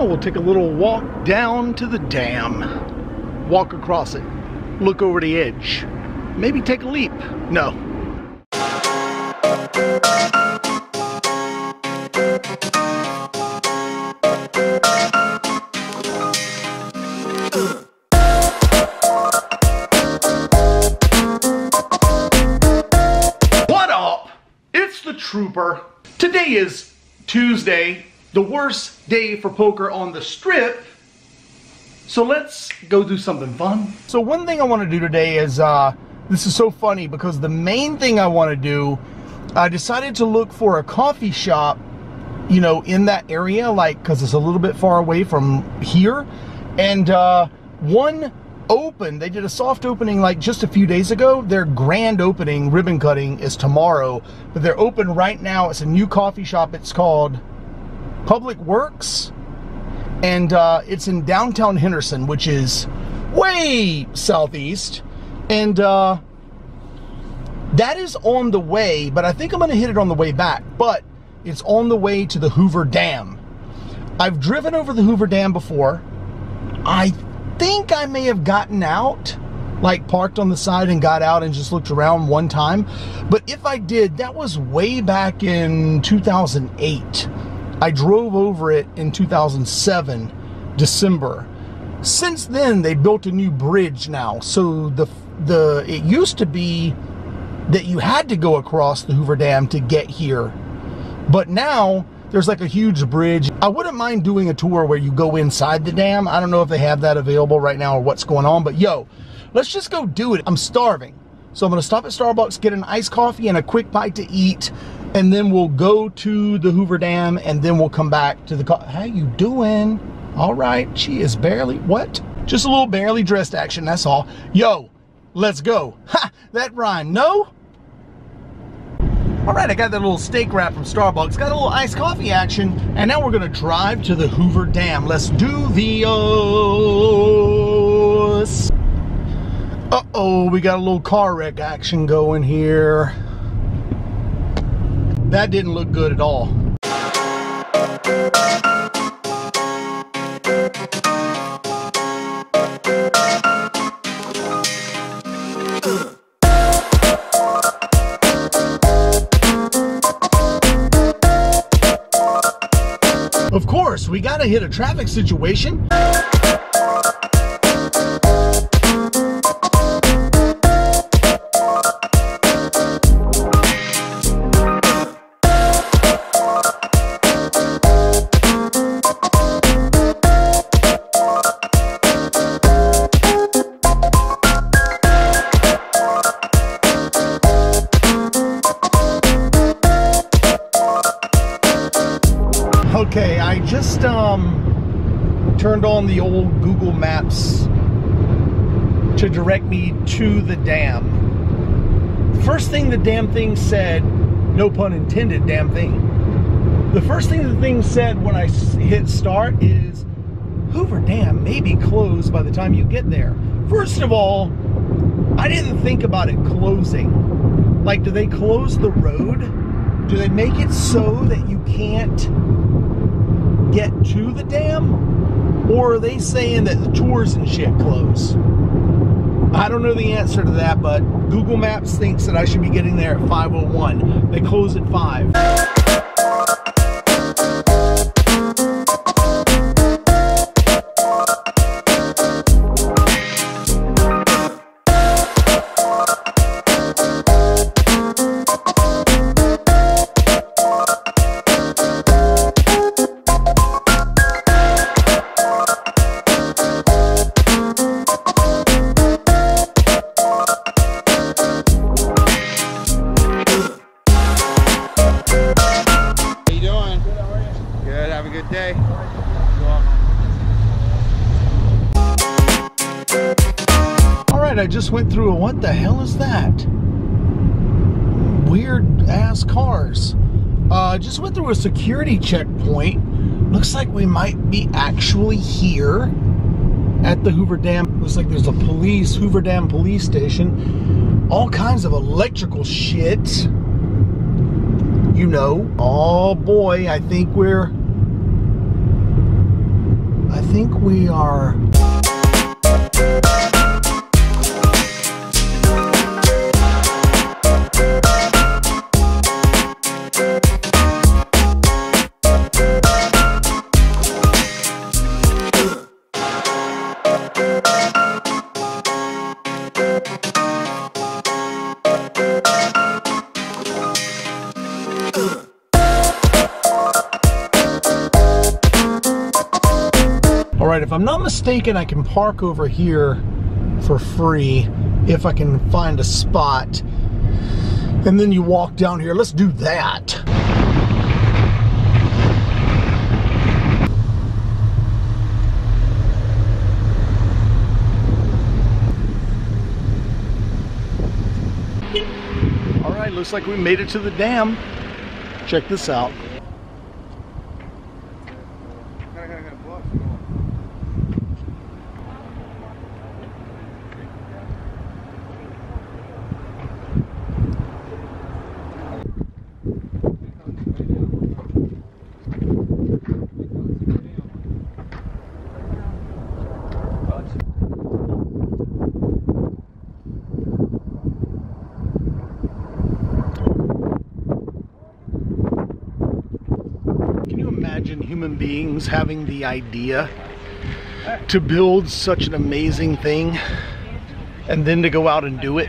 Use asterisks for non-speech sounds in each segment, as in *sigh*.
Now we'll take a little walk down to the dam. Walk across it. Look over the edge. Maybe take a leap. No. What up? It's the Trooper. Today is Tuesday, the worst day for poker on the strip. So let's go do something fun. So one thing I want to do today is uh this is so funny because the main thing I want to do I decided to look for a coffee shop, you know, in that area like cuz it's a little bit far away from here and uh one open. They did a soft opening like just a few days ago. Their grand opening, ribbon cutting, is tomorrow, but they're open right now. It's a new coffee shop. It's called Public Works, and uh, it's in downtown Henderson, which is way southeast. And uh, that is on the way, but I think I'm going to hit it on the way back. But it's on the way to the Hoover Dam. I've driven over the Hoover Dam before. I think I may have gotten out, like parked on the side and got out and just looked around one time. But if I did, that was way back in 2008. I drove over it in 2007, December. Since then, they built a new bridge now. So the the it used to be that you had to go across the Hoover Dam to get here. But now there's like a huge bridge. I wouldn't mind doing a tour where you go inside the dam. I don't know if they have that available right now or what's going on, but yo, let's just go do it. I'm starving. So I'm gonna stop at Starbucks, get an iced coffee and a quick bite to eat, and then we'll go to the Hoover Dam and then we'll come back to the car. How you doing? All right, she is barely, what? Just a little barely dressed action, that's all. Yo, let's go. *laughs* Ha, that rhyme, no? All right, I got that little steak wrap from Starbucks, got a little iced coffee action, and now we're gonna drive to the Hoover Dam. Let's do the. Uh-oh, we got a little car wreck action going here. That didn't look good at all. Of course, we gotta hit a traffic situation. Okay, I just um turned on the old Google Maps to direct me to the dam. First thing the damn thing said, no pun intended, damn thing. The first thing the thing said when I hit start is Hoover Dam may be closed by the time you get there. First of all, I didn't think about it closing. Like, do they close the road? Do they make it so that you can't get to the dam? Or are they saying that the tours and shit close? I don't know the answer to that, but Google Maps thinks that I should be getting there at 501. They close at 5. The hell is that? Weird ass cars. Uh, just went through a security checkpoint. Looks like we might be actually here at the Hoover Dam. Looks like there's a police, Hoover Dam police station. All kinds of electrical shit. You know. Oh boy, I think we're I think we are mistaken, I can park over here for free if I can find a spot. And then you walk down here. Let's do that. All right, looks like we made it to the dam. Check this out. Can you imagine human beings having the idea to build such an amazing thing and then to go out and do it?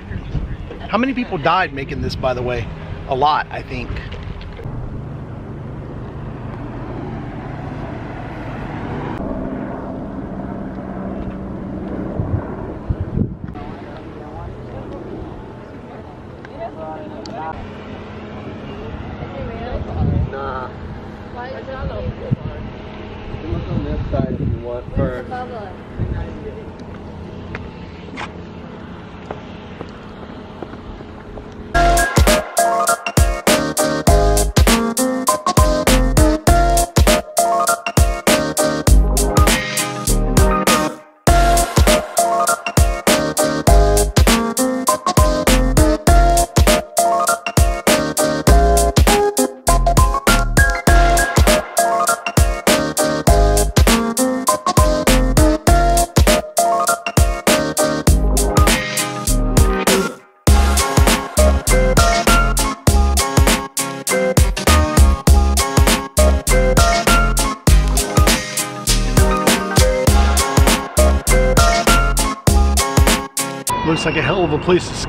How many people died making this, by the way? A lot, I think.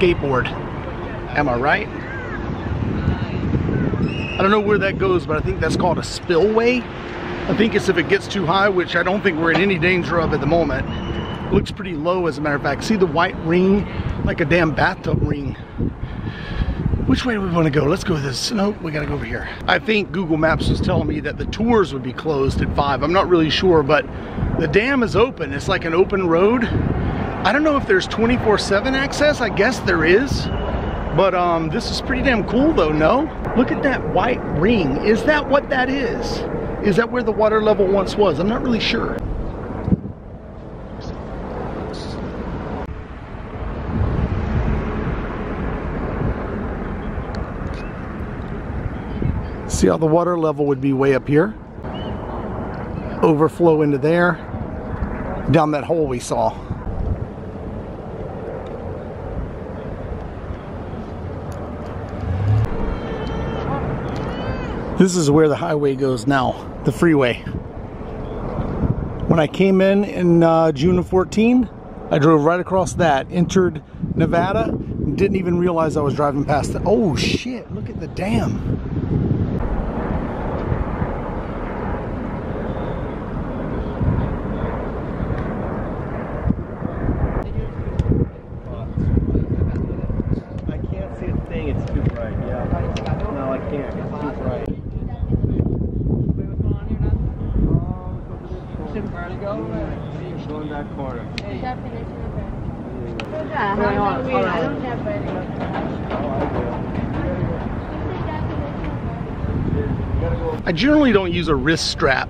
Skateboard. Am I right? I don't know where that goes, but I think that's called a spillway. I think it's if it gets too high, which I don't think we're in any danger of at the moment. looks pretty low as a matter of fact. See the white ring? Like a damn bathtub ring. Which way do we want to go? Let's go this. Nope, we gotta go over here. I think Google Maps was telling me that the tours would be closed at five. I'm not really sure, but the dam is open. It's like an open road. I don't know if there's 24-7 access. I guess there is. But um, this is pretty damn cool though, no? Look at that white ring. Is that what that is? Is that where the water level once was? I'm not really sure. See how the water level would be way up here? Overflow into there. Down that hole we saw. This is where the highway goes now, the freeway. When I came in in uh, June of 14, I drove right across that, entered Nevada, didn't even realize I was driving past it. Oh shit, look at the dam. I can't see a thing, it's too bright, yeah. No, I can't, it's too bright. Go in that corner. Definition of it. Yeah, how do you? I don't have it. I generally don't use a wrist strap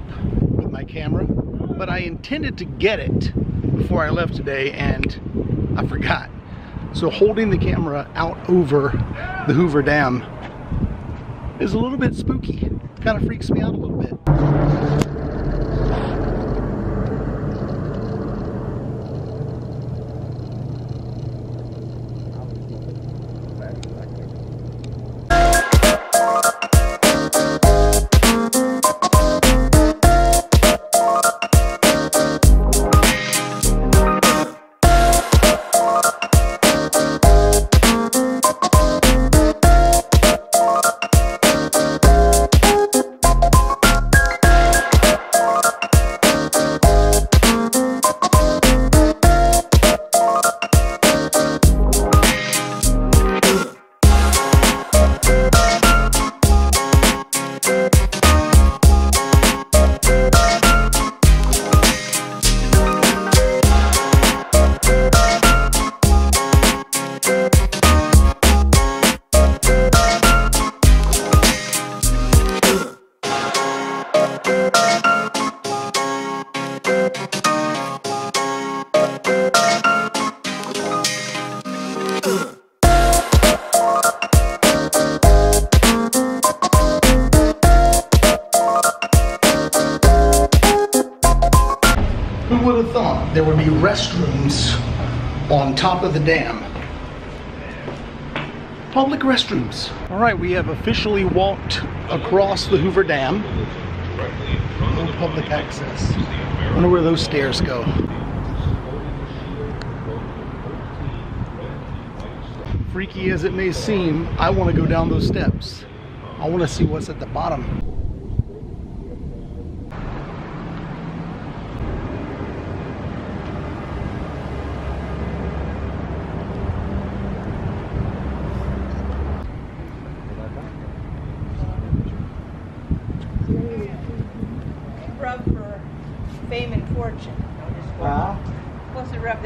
with my camera, but I intended to get it before I left today and I forgot. So holding the camera out over the Hoover Dam is a little bit spooky. Kind of freaks me out a little bit. Top of the dam? Public restrooms. All right, we have officially walked across the Hoover Dam. No public access. I wonder where those stairs go. Freaky as it may seem, I want to go down those steps. I want to see what's at the bottom.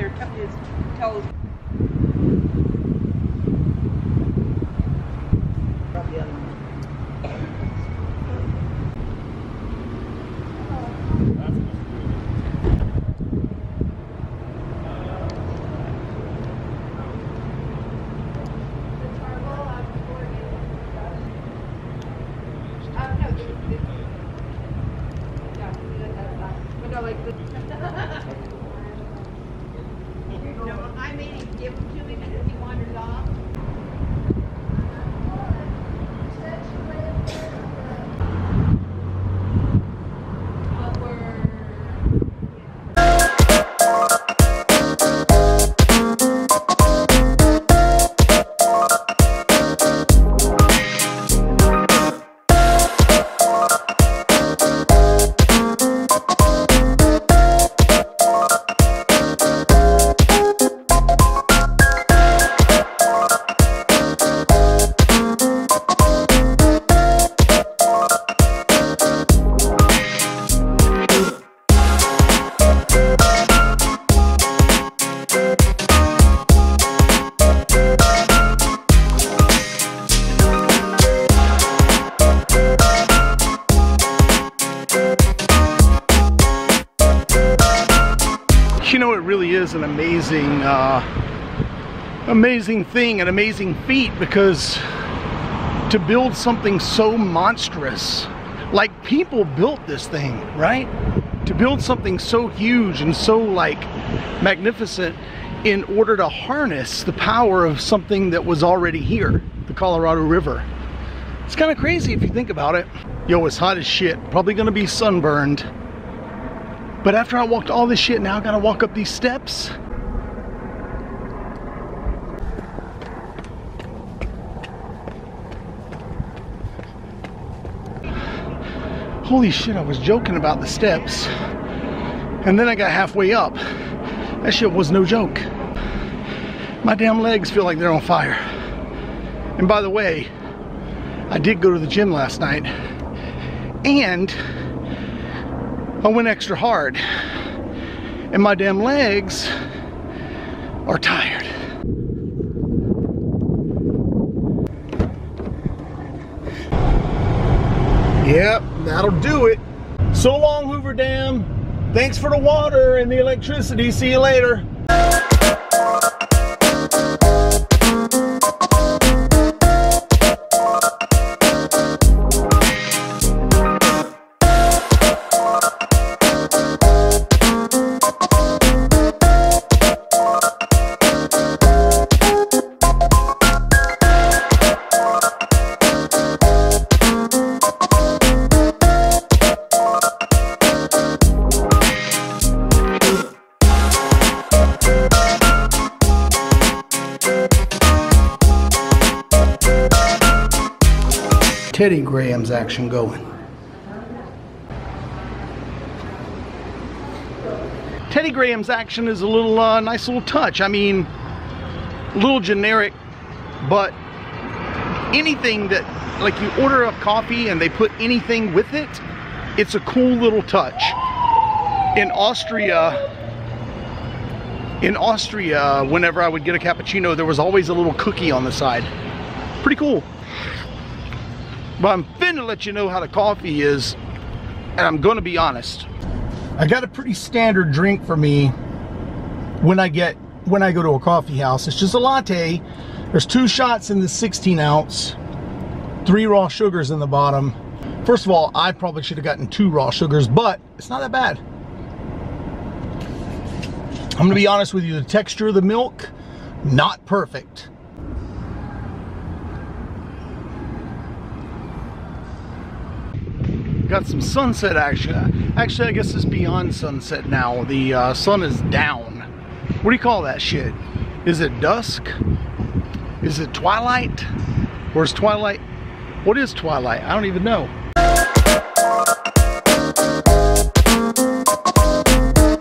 They rub their to- his toes. Rub the other one. No, I made amazing thing, an amazing feat because to build something so monstrous, like people built this thing, right? To build something so huge and so like magnificent in order to harness the power of something that was already here, the Colorado River. It's kind of crazy if you think about it. Yo, it's hot as shit. Probably gonna be sunburned. But after I walked all this shit, now I gotta walk up these steps. Holy shit, I was joking about the steps. And then I got halfway up. That shit was no joke. My damn legs feel like they're on fire. And by the way, I did go to the gym last night. And I went extra hard. And my damn legs are tired. Yep, that'll do it. So long, Hoover Dam. Thanks for the water and the electricity. See you later. Teddy Graham's action going. Teddy Graham's action is a little uh, nice little touch. I mean, a little generic, but anything that, like you order a coffee and they put anything with it, it's a cool little touch. In Austria, in Austria, whenever I would get a cappuccino, there was always a little cookie on the side. Pretty cool. But I'm finna let you know how the coffee is, and I'm gonna be honest. I got a pretty standard drink for me when I get when I go to a coffee house. It's just a latte. There's two shots in the 16 ounce, three raw sugars in the bottom. First of all, I probably should have gotten two raw sugars, but it's not that bad. I'm gonna be honest with you, the texture of the milk, not perfect. Got some sunset action. Actually, I guess it's beyond sunset now. The uh, sun is down. What do you call that shit? Is it dusk? Is it twilight? Where's twilight? What is twilight? I don't even know.